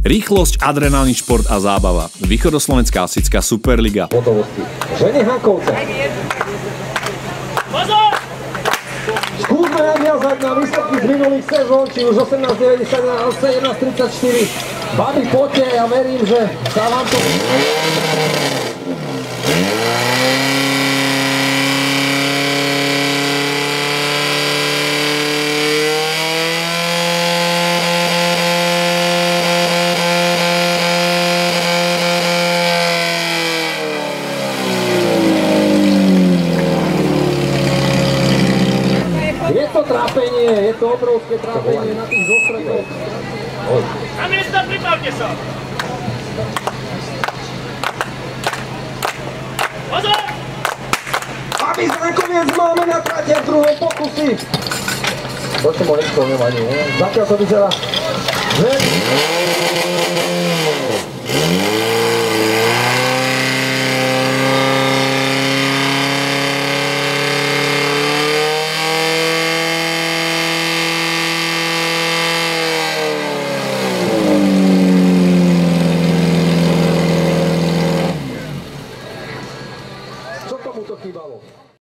Rýchlosť, adrenálny šport a zábava. Východoslovenská asická Superliga. Hotovosti. Žene Hankovce. Skúsme nadviazať na výsledky z minulých sezón, či už 1891 alebo 1734. Babi, poďte, ja verím, že sa vám to... Je to trápenie, je to obrovské trápenie na tých zostretoch. Na miesto, pripravte sa! Pozor! Aby Zrankoviec máme na trate v druhom pokusy. Proste mo nečko nemá ani, ne? Zatiaľ to vyzerá, že... muito aqui, chýbalo.